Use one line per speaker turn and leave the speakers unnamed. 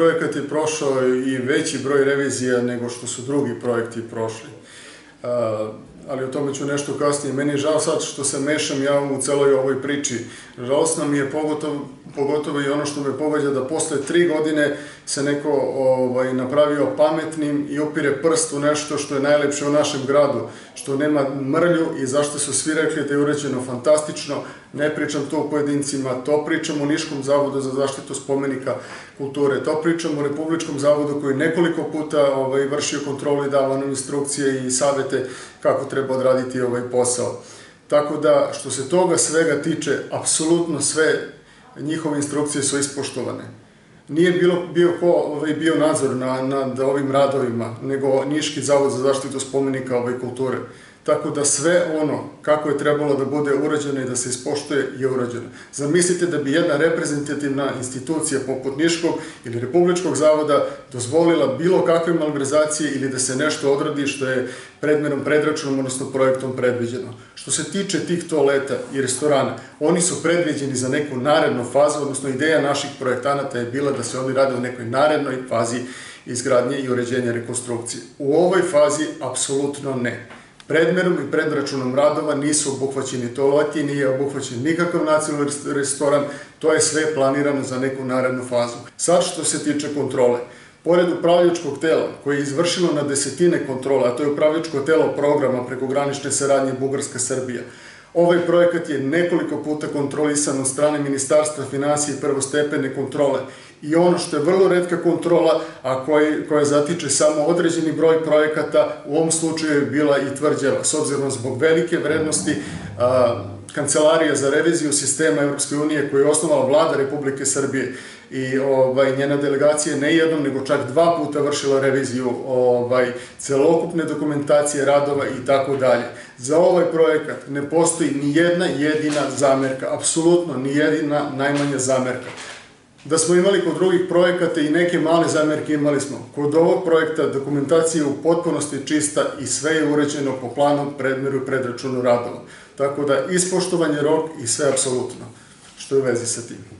projekat je prošao i veći broj revizija nego što su drugi projekti prošli. Ali o tome ću nešto kasnije. Meni je žao sad što se mešam ja u celoj ovoj priči. Žalostno mi je pogotovo, pogotovo i ono što me pogađa da posle tri godine se neko ovaj, napravio pametnim i opire prst u nešto što je najlepše u našem gradu, što nema mrlju i zašto su svi rekli da je uređeno fantastično. Ne pričam to o pojedincima, to pričam o Niškom zavodu za zaštitu spomenika kulture, to pričam o Republičkom zavodu koji nekoliko puta ovaj, vršio kontrolu i davano instrukcije i savete kako treba odraditi ovaj posao. Tako da, što se toga svega tiče, apsolutno sve njihove instrukcije su ispoštovane. Nije bilo, bio, ko, ovaj, bio nadzor na, nad ovim radovima, nego Niški zavod za zaštitu spomenika ovaj, kulture. Tako da sve ono kako je trebalo da bude urađeno i da se ispoštuje je urađeno. Zamislite da bi jedna reprezentativna institucija poput Niškog ili Republičkog zavoda dozvolila bilo kakve malverzacije ili da se nešto odradi što je predmenom predračunom, odnosno projektom predviđeno. Što se tiče tih toaleta i restorana, oni su predviđeni za neku narednu fazu, odnosno ideja naših projektanata je bila da se oni rade u nekoj narednoj fazi izgradnje i uređenja rekonstrukcije. U ovoj fazi apsolutno ne. Predmerom i predračunom radova nisu obuhvaćeni toaleti, nije obuhvaćen nikakav nacionalni restoran, to je sve planirano za neku narednu fazu. Sad što se tiče kontrole, Pored upravljačkog tela, koje je izvršilo na desetine kontrola, a to je upravljačko telo programa preko granične saradnje Bugarska-Srbija, Ovaj projekat je nekoliko puta kontrolisan od strane Ministarstva financije i prvostepene kontrole i ono što je vrlo redka kontrola, a koja, koja zatiče samo određeni broj projekata, u ovom slučaju je bila i tvrđava, s obzirom zbog velike vrednosti Kancelarija za reviziju sistema Evropske unije koju je osnovala vlada Republike Srbije i ovaj, njena delegacija ne jednom, nego čak dva puta vršila reviziju ovaj, celokupne dokumentacije, radova i tako dalje. Za ovaj projekat ne postoji ni jedna jedina zamerka, apsolutno ni jedina najmanja zamerka. Da smo imali kod drugih projekata i neke male zamerke imali smo. Kod ovog projekta dokumentacija u potpunosti čista i sve je uređeno po planu, predmeru i predračunu radova. Tako da ispoštovanje rok i sve apsolutno što je u vezi sa tim.